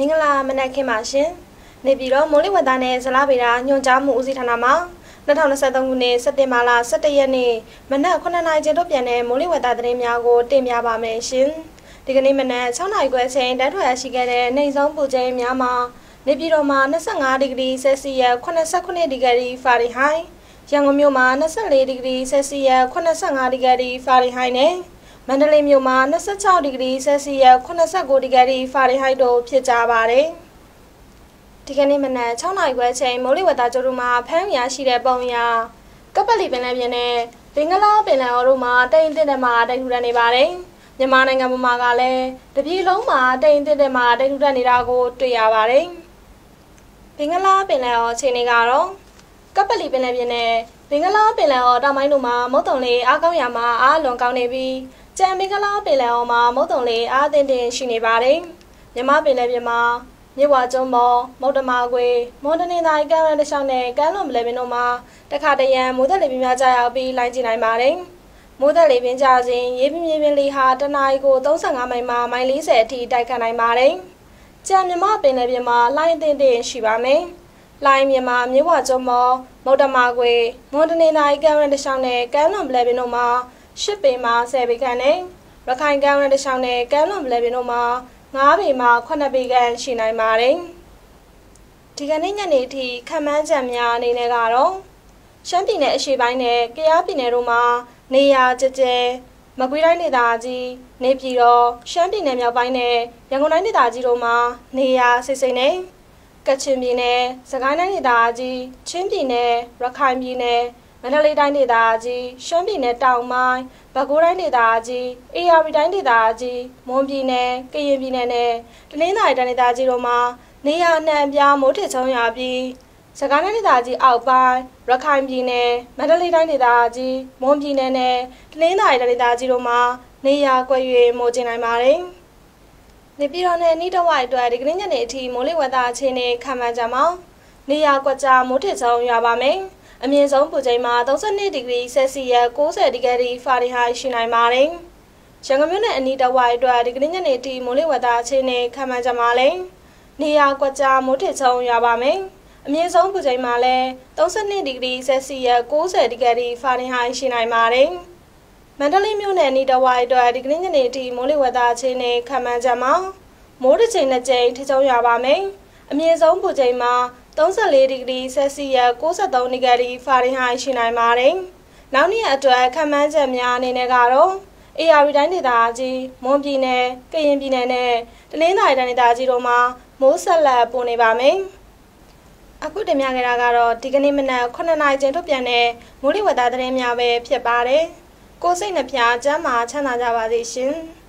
မင်္ဂလာမနက်ခင်းပါရှင်နေပြည်တော်မိုးလေဝသနဲ့ဇလားဗေဒညွှန်ကြားမှုဦးစီးဌာနမှ2023ခုနှစ်စက်တင်ဘာလ17ရက်နေ့မနက်9:00နာရီကျတော့ပြန်တဲ့မိုးလေဝသသတင်းများကိုတင်ပြပါမယ်ရှင်ဒီကနေ့မနက်6:00နာရီခွဲချိန်တန်းထွက်ရရှိခဲ့တဲ့နှိမ်ဆုံးပူချိန်များမှာနေပြည်တော်မှာ25ဒီဂရီဆယ်စီယပ်89ဒီဂရီဖာရီဟိုက်ရန်ကုန်မြို့မှာ24ဒီဂရီဆယ်စီယပ်85ဒီဂရီဖာရီဟိုက်နဲ့ မန္တလေးမြို့မှာ26ဒီဂရီဆယ်စီယပ်89ဒီဂရီဖာရီဟိုက်တို့ဖြစ်ကြပါတယ်။ဒီကနေ့မနက်6နာရီခွဲချိန်မိုးလေဝသကြိုးတို့မှာဖမ်းရရှိတဲ့ပုံရကပလီပင်လယ်ပြင်နဲ့ဘင်္ဂလားပင်လယ်အော်တို့မှာတိမ်တင်တဲ့မှာတိမ်ထူထပ်နေပါတယ်။မြန်မာနိုင်ငံမှာကလည်းတပြည်လုံးမှာတိမ်တင်တဲ့မှာတိမ်ထူထပ်နေတာကိုတွေ့ရပါတယ်။ဘင်္ဂလားပင်လယ်အော်အခြေအနေကတော့ကပလီပင်လယ်ပြင်နဲ့ဘင်္ဂလားပင်လယ်အော်တောင်ပိုင်းတို့မှာမုတ်တုံလေးအားကောင်းရာမှာအားလွန်ကောင်းနေပြီး ကြံမင်္ဂလာပင်လယ်အော်မှာမုတ်တုံလေးအားတင်တင်ရှိနေပါတယ်။မြမပင်လယ်ပြင်မှာမြဝကျုံမော်မုတ်တမာခွေမွန်တနေတိုင်းကမ်းရန်တလျှောက်နဲ့ကမ်းလွန်ပလယ်ပင်တို့မှာတခါတရံမိုးသက်လေပြင်းများကြရောက်ပြီးလိုင်းကျင်နိုင်ပါတယ်။မိုးသက်လေပြင်းကြခြင်းရေပြင်းပြင်းပြင်းလေးဟာတနအီကို35မိုင်မှမိုင်40အထိတိုက်ခတ်နိုင်ပါတယ်။ကြံမြမပင်လယ်ပြင်မှာလိုင်းအတင်တင်ရှိပါမယ်။လိုင်းမြန်မာမြဝကျုံမော်မုတ်တမာခွေမွန်တနေတိုင်းကမ်းရန်တလျှောက်နဲ့ကမ်းလွန်ပလယ်ပင်တို့မှာ ရှစ်ပေမှာ10ပေခန့်နဲ့ရခိုင်ကမ်းရန်တစ်ချောင်းနဲ့ကမ်းလွန်ပလဲပင်တို့မှာ9ပေမှာ9ပေခန့်ရှိနိုင်ပါတယ်။ဒီကနေ့ညနေထိခန့်မှန်းချက်များအနေနဲ့ကတော့ရှမ်းပြည်နယ်အရှေ့ပိုင်းနဲ့ကယားပြည်နယ်တို့မှာနေရာကျကျမကွေးတိုင်းဒေသကြီးနေပြည်တော်ရှမ်းပြည်နယ်မြောက်ပိုင်းနဲ့ရန်ကုန်တိုင်းဒေသကြီးတို့မှာနေရာစိတ်စိတ်နဲ့ကချင်ပြည်နယ်စကိုင်းတိုင်းဒေသကြီးချင်းပြည်နယ်ရခိုင်ပြည်နယ် မန္တလေးတိုင်းဒေသကြီးရှမ်းပြည်နယ်တောင်ပိုင်းပဲခူးတိုင်းဒေသကြီးအေရဝတီတိုင်းဒေသကြီးမွန်ပြည်နယ်ကရင်ပြည်နယ်နဲ့တနင်္သာရီတိုင်းဒေသကြီးတို့မှာနေရာနှံပြားမိုးထစ်ချုံရပြီးစကိုင်းတိုင်းဒေသကြီးအောက်ပိုင်းရခိုင်ပြည်နယ်မန္တလေးတိုင်းဒေသကြီးမွန်ပြည်နယ်နဲ့တနင်္သာရီတိုင်းဒေသကြီးတို့မှာနေရာကွက်၍မိုးကျင်နိုင်ပါတယ်။နေပြည်တော်နယ်နီးတဝိုက်အတွက်ဒီကနေ့ညနေအထိမိုးလေဝသအခြေအနေခံမှန်းကြမှာနေရာကွက်ကြားမိုးထစ်ချုံရပါမယ်။ အမြင့်ဆုံးပူချိန်မှာ32ဒီဂရီဆယ်စီယပ်60ဒီဂရီဖာရင်ဟိုက်ရှိနိုင်ပါတယ်။ရန်ကုန်မြို့နယ်အနီးတစ်ဝိုက်အတွက်ဒီကနေ့ညနေထိမိုးလေဝသအခြေအနေခန့်မှန်းကြပါလိမ့်။နေရာကွက်ကြားမိုးထစ်ချုံရပါမယ်။အမြင့်ဆုံးပူချိန်မှာလည်း32ဒီဂရီဆယ်စီယပ်60ဒီဂရီဖာရင်ဟိုက်ရှိနိုင်ပါတယ်။မန္တလေးမြို့နယ်အနီးတစ်ဝိုက်အတွက်ဒီကနေ့ညနေထိမိုးလေဝသအခြေအနေခန့်မှန်းကြမှာမိုးတစ်ချိန်နှစ်ကြိမ်ထချုံရပါမယ်။အမြင့်ဆုံးပူချိန်မှာ 34ဒီဂရီဆယ်စီယပ်63ဒီဂရီဖာရင်ဟိုက်ရှိနိုင်ပါတယ်။နောက်နေ့အတွက်ခံမှန်းချက်များအနေနဲ့ကတော့အေရရီတိုင်းဒေသကြီးမွန်ပြည်နယ်ကရင်ပြည်နယ်နဲ့တနင်္သာရီတိုင်းဒေသကြီးတို့မှာမိုးဆက်လက်ပိုနေပါမယ်။အခုတင်ပြခဲ့တာကတော့ဒီကနေ့မနက်9နာရီကျင်းထုတ်ပြန်တဲ့မိုးလေဝသသတင်းများပဲဖြစ်ပါတယ်။ကိုစိတ်နှပြချမ်းသာချမ်းသာကြပါစေရှင်။